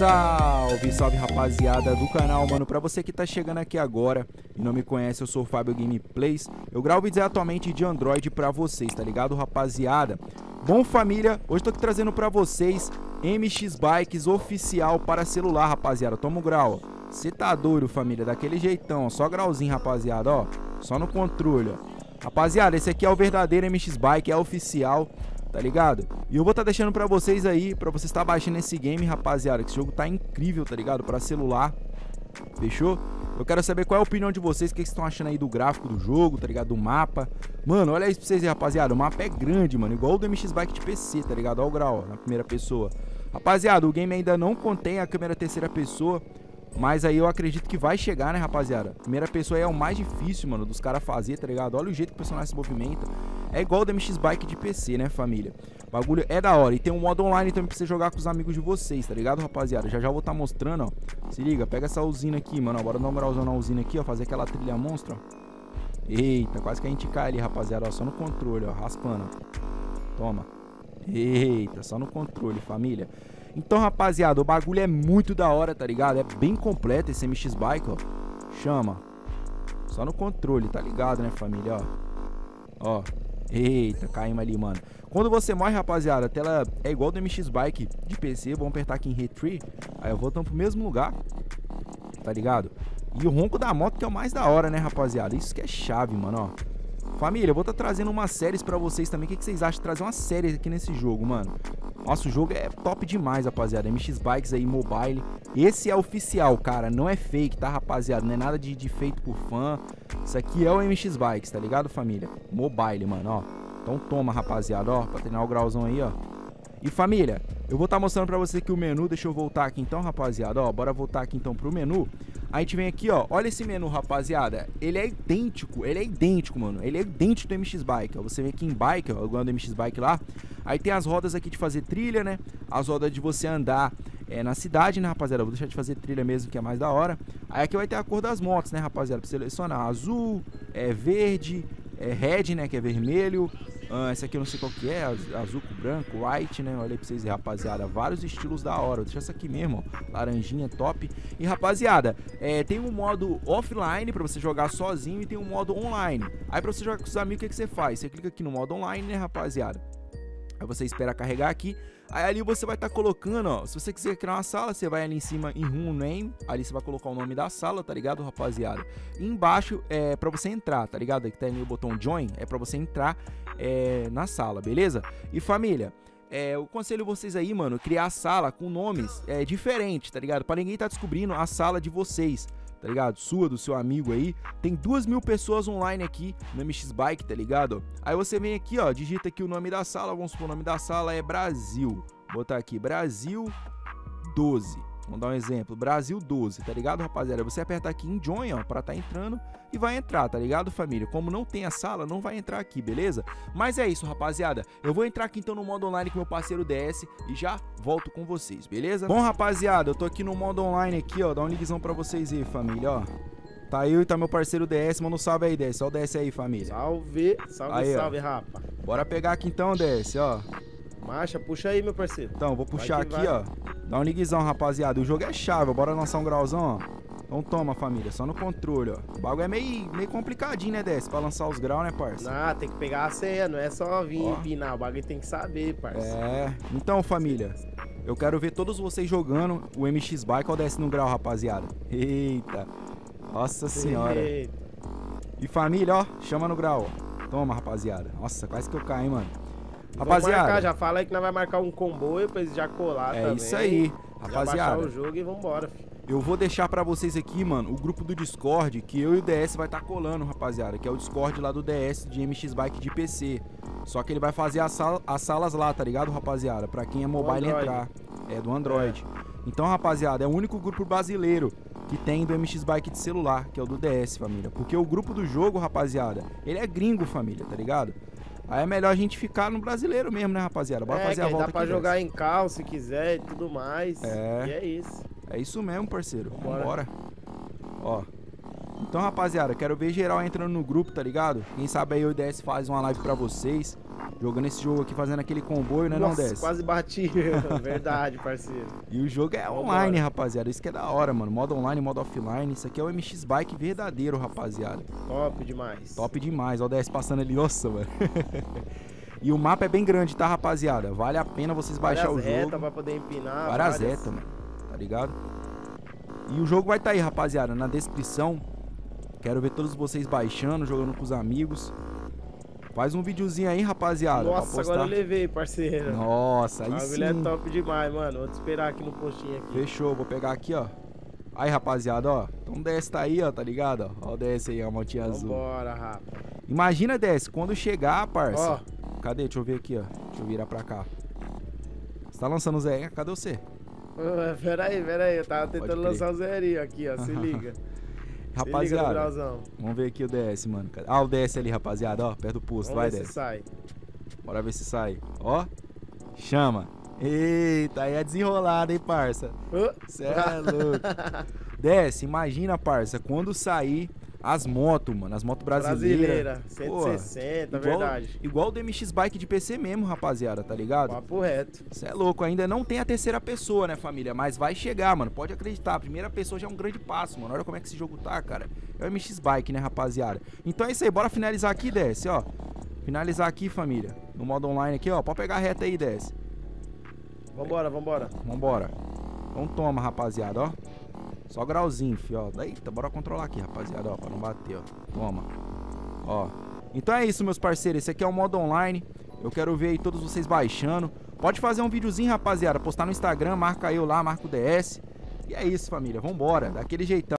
Salve, salve rapaziada do canal, mano. Pra você que tá chegando aqui agora e não me conhece, eu sou o Fábio Gameplays. Eu gravo vídeos atualmente de Android pra vocês, tá ligado, rapaziada? Bom, família, hoje tô aqui trazendo pra vocês MX Bikes oficial para celular, rapaziada. Toma o grau, Você tá doido, família, daquele jeitão, só grauzinho, rapaziada, ó. Só no controle, ó. Rapaziada, esse aqui é o verdadeiro MX Bike, é oficial tá ligado? E eu vou estar tá deixando pra vocês aí, pra vocês estar tá baixando esse game, rapaziada, que esse jogo tá incrível, tá ligado? Pra celular, fechou? Eu quero saber qual é a opinião de vocês, o que vocês estão achando aí do gráfico do jogo, tá ligado? Do mapa. Mano, olha isso pra vocês aí, rapaziada, o mapa é grande, mano, igual o do MX Bike de PC, tá ligado? Olha o grau, ó, na primeira pessoa. Rapaziada, o game ainda não contém a câmera terceira pessoa, mas aí eu acredito que vai chegar, né, rapaziada? Primeira pessoa é o mais difícil, mano, dos caras fazer, tá ligado? Olha o jeito que o personagem se movimenta. É igual o do MX Bike de PC, né, família? O bagulho é da hora. E tem um modo online também pra você jogar com os amigos de vocês, tá ligado, rapaziada? Já já vou estar tá mostrando, ó. Se liga, pega essa usina aqui, mano. Ó, bora dar uma moralzão na usina aqui, ó. Fazer aquela trilha monstro, ó. Eita, quase que a gente cai ali, rapaziada. Ó, só no controle, ó. Raspando. Toma. Eita, só no controle, família. Então, rapaziada, o bagulho é muito da hora, tá ligado? É bem completo esse MX Bike, ó. Chama. Só no controle, tá ligado, né, família? Ó. Ó. Eita, caímos ali, mano. Quando você morre, rapaziada, a tela é igual do MX Bike de PC. Vamos apertar aqui em Retrieve. Aí eu voltamos pro mesmo lugar. Tá ligado? E o ronco da moto que é o mais da hora, né, rapaziada? Isso que é chave, mano, ó. Família, eu vou estar tá trazendo umas séries pra vocês também. O que, que vocês acham de trazer uma série aqui nesse jogo, mano? Nossa, o jogo é top demais, rapaziada. MX Bikes aí, mobile. Esse é oficial, cara. Não é fake, tá, rapaziada? Não é nada de, de feito por fã. Isso aqui é o MX Bikes, tá ligado, família? Mobile, mano, ó. Então toma, rapaziada, ó. Pra treinar o grauzão aí, ó. E família, eu vou estar tá mostrando pra você aqui o menu. Deixa eu voltar aqui então, rapaziada, ó. Bora voltar aqui então pro menu. A gente vem aqui, ó. Olha esse menu, rapaziada. Ele é idêntico. Ele é idêntico, mano. Ele é idêntico do MX Bike. Ó. Você vem aqui em Bike, ó. Igual do MX Bike lá. Aí tem as rodas aqui de fazer trilha, né? As rodas de você andar é, na cidade, né, rapaziada? vou deixar de fazer trilha mesmo, que é mais da hora. Aí aqui vai ter a cor das motos, né, rapaziada? Pra selecionar azul, é verde, é red, né, que é vermelho, ah, essa aqui eu não sei qual que é, azul com branco, white, né? Olha aí pra vocês, rapaziada. Vários estilos da hora. Deixa essa aqui mesmo, ó. Laranjinha, top. E, rapaziada, é, tem um modo offline pra você jogar sozinho e tem um modo online. Aí pra você jogar com os amigos, o que, que você faz? Você clica aqui no modo online, né, rapaziada? Aí você espera carregar aqui. Aí ali você vai estar tá colocando, ó. Se você quiser criar uma sala, você vai ali em cima em room name. Ali você vai colocar o nome da sala, tá ligado, rapaziada? E embaixo é pra você entrar, tá ligado? Aqui tá ali o botão join, é pra você entrar é, na sala, beleza? E família, é, eu aconselho vocês aí, mano, criar a sala com nomes é, diferentes, tá ligado? Pra ninguém tá descobrindo a sala de vocês tá ligado? Sua, do seu amigo aí. Tem duas mil pessoas online aqui no MX Bike, tá ligado? Aí você vem aqui, ó, digita aqui o nome da sala, vamos supor, o nome da sala é Brasil. Vou botar aqui, Brasil 12. Vamos dar um exemplo. Brasil 12, tá ligado, rapaziada? Você aperta aqui em Join, ó, pra tá entrando e vai entrar, tá ligado, família? Como não tem a sala, não vai entrar aqui, beleza? Mas é isso, rapaziada. Eu vou entrar aqui então no modo online com meu parceiro DS e já volto com vocês, beleza? Bom, rapaziada, eu tô aqui no modo online aqui, ó. Dá um ligação pra vocês aí, família, ó. Tá eu e tá meu parceiro DS, mano, salve aí, DS. Ó o DS aí, família. Salve, salve, aí, salve, ó. rapa. Bora pegar aqui então, DS, ó. Marcha, puxa aí, meu parceiro. Então, vou puxar aqui, vai. ó. Dá um liguezão, rapaziada. O jogo é chave, bora lançar um grauzão, ó. Então toma, família, só no controle, ó. O bagulho é meio, meio complicadinho, né, Desse? Pra lançar os graus, né, parça? Ah, tem que pegar a senha, não é só vir ó. empinar. O bagulho tem que saber, parça. É. Então, família, eu quero ver todos vocês jogando o MX Bike. Ó, desce no grau, rapaziada. Eita. Nossa senhora. Eita. E família, ó, chama no grau. Toma, rapaziada. Nossa, quase que eu caí, mano. Rapaziada. Marcar, já fala aí que nós vai marcar um comboio pra eles já colar é também. É isso aí. Rapaziada. Já o jogo e vambora, filho. Eu vou deixar para vocês aqui, mano, o grupo do Discord, que eu e o DS vai estar tá colando, rapaziada, que é o Discord lá do DS de MX Bike de PC. Só que ele vai fazer as, sal as salas lá, tá ligado, rapaziada? Pra quem é mobile entrar. É, do Android. É. Então, rapaziada, é o único grupo brasileiro que tem do MX Bike de celular, que é o do DS, família. Porque o grupo do jogo, rapaziada, ele é gringo, família, tá ligado? Aí é melhor a gente ficar no brasileiro mesmo, né, rapaziada? Bora é, fazer a volta dá pra jogar em cal se quiser e tudo mais. É. E é isso. É isso mesmo, parceiro. Bora. Ó. Então, rapaziada, quero ver geral entrando no grupo, tá ligado? Quem sabe aí o DS faz uma live pra vocês. Jogando esse jogo aqui, fazendo aquele comboio, né, Nossa, não desce? quase bati. Verdade, parceiro. E o jogo é online, rapaziada. Isso que é da hora, mano. Modo online, modo offline. Isso aqui é o MX Bike verdadeiro, rapaziada. Top demais. Top demais. Ó o DS passando ali, nossa, mano. e o mapa é bem grande, tá, rapaziada? Vale a pena vocês baixar Várias o jogo. retas pra poder empinar. Várias retas, mano. Tá ligado? E o jogo vai estar tá aí, rapaziada, na descrição. Quero ver todos vocês baixando, jogando com os amigos. Faz um videozinho aí, rapaziada. Nossa, agora eu levei, parceiro. Nossa, aí bagulho é sim. top demais, mano. Vou te esperar aqui no postinho aqui. Fechou, vou pegar aqui, ó. Aí, rapaziada, ó. Então DS tá aí, ó, tá ligado? Ó, Ó o DS aí, a motinha azul. Vambora, rapa. Imagina, DS, quando chegar, parça. Ó. Cadê? Deixa eu ver aqui, ó. Deixa eu virar pra cá. Você tá lançando o Zé? Cadê você? Ah, Pera aí, pera aí. Eu tava tentando lançar o zerinho aqui, ó. Se liga. Rapaziada, vamos ver aqui o DS, mano. Ah, o DS ali, rapaziada, ó, perto do posto. Vamos Vai, ver DS. se sai. Bora ver se sai. Ó. Chama. Eita, aí é desenrolado, hein, parça. Cê é louco. Desce, imagina, parça, quando sair as motos, mano, as motos brasileiras. Brasileira. 160, igual, verdade. Igual o DMX Bike de PC mesmo, rapaziada, tá ligado? Papo reto. Você é louco, ainda não tem a terceira pessoa, né, família? Mas vai chegar, mano. Pode acreditar. A primeira pessoa já é um grande passo, mano. Olha como é que esse jogo tá, cara. É o MX Bike, né, rapaziada? Então é isso aí, bora finalizar aqui, Desce, ó. Finalizar aqui, família. No modo online aqui, ó. Pode pegar reta aí, Desce. Vambora, vambora. Vambora. Então toma, rapaziada, ó. Só grauzinho, fio, ó. Eita, bora controlar aqui, rapaziada, ó. Pra não bater, ó. Toma. Ó. Então é isso, meus parceiros. Esse aqui é o modo online. Eu quero ver aí todos vocês baixando. Pode fazer um videozinho, rapaziada. Postar no Instagram, marca eu lá, marca o DS. E é isso, família. Vambora. Daquele jeitão.